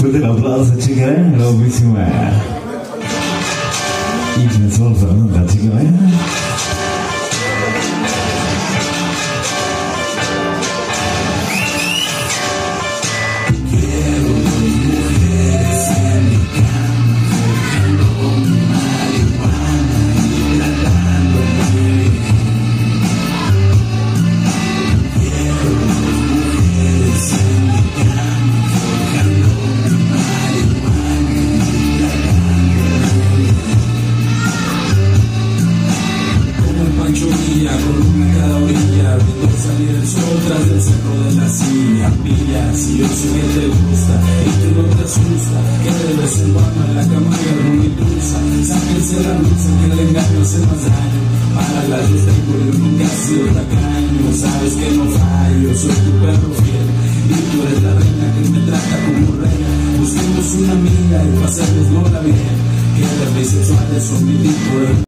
Fuerte el aplauso, chicos, ¿eh? Lobísima. Y pensó el Fernanda, chicos, ¿eh? Al salir el sol del cerro de la silla Pilla, si yo siempre que te gusta Y tú no te asusta Que un bando en la cama y me pulsa, Sáquense la luz, que el engaño hace más daño Para la luz del pueblo nunca ha sido tacaño Sabes que no fallo, soy tu perro fiel Y tú eres la reina que me trata como reina Busquemos una amiga y pasarles la bien Que las bisexuales son mi tipo